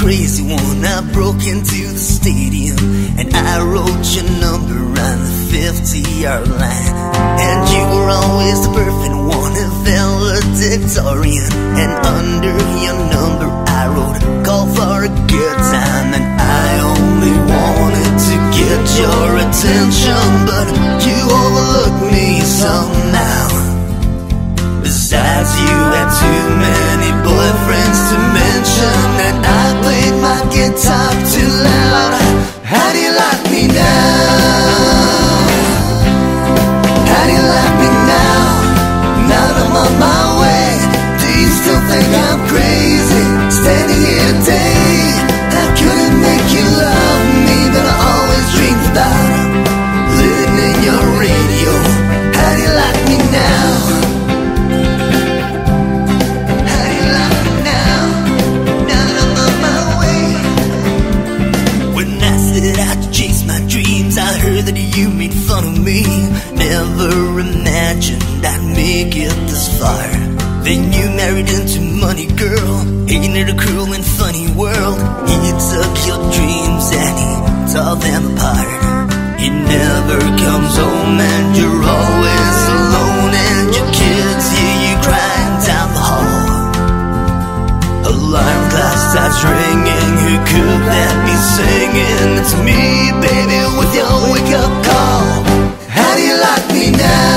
crazy one. I broke into the stadium and I wrote your number on the 50 yard line. And you were always the perfect one, a valedictorian. And under your number, I wrote, a call for a good time. And I only wanted to get your attention, but you overlooked me somehow. Besides, you had too many Never imagined I'd make it this far. Then you married into money, girl. Ain't it a cruel and funny world? He took your dreams and he tore them apart. He never comes home and you're always alone, and your kids hear you crying down the hall. Alarm clock starts ringing. Who could that be singing? It's me, me now.